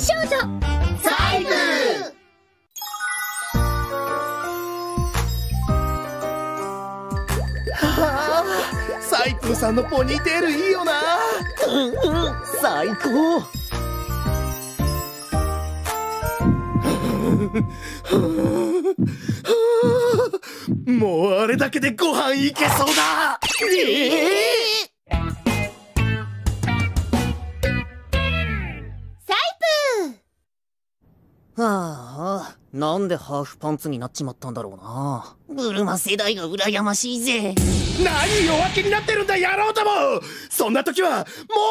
ス少女サイクはあサイプーさんのポニーテールいいよな。うんうん最高。もうあれだけでご飯いけそうだ。ええサはあ。なんでハーフパンツになっちまったんだろうな。ブルマ世代が羨ましいぜ。何弱気になってるんだ野郎ども！そんな時は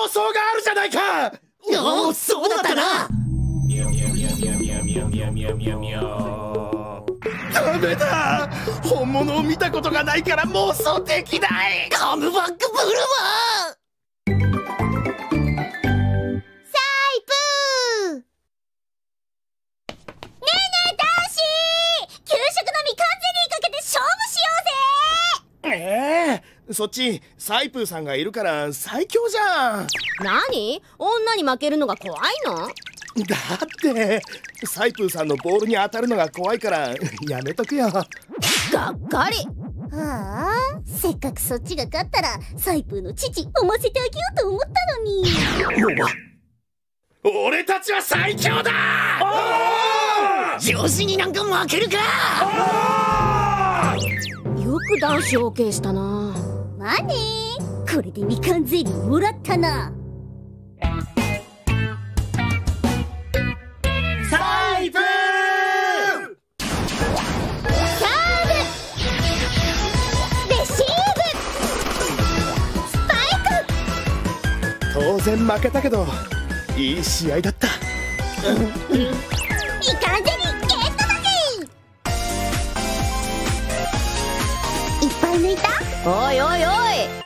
妄想があるじゃないか！おおそうだったな。ダメだ！本物を見たことがないから妄想できない！カムバックブルええ。そっちサイプーさんがいるから最強じゃん。何？女に負けるのが怖いの？だってサイプーさんのボールに当たるのが怖いからやめとくよ。がっかり。ああせっかくそっちが勝ったらサイプーの父産ませてあげようと思ったのに。俺たちは最強だ上司になんか負けるか！よく男子 OK したな。まあねこれでみかんゼリーもらったな。サイプーサーブ！レシーブ！スパイク！当然負けたけどいい試合だった抜いた？おいおいおい。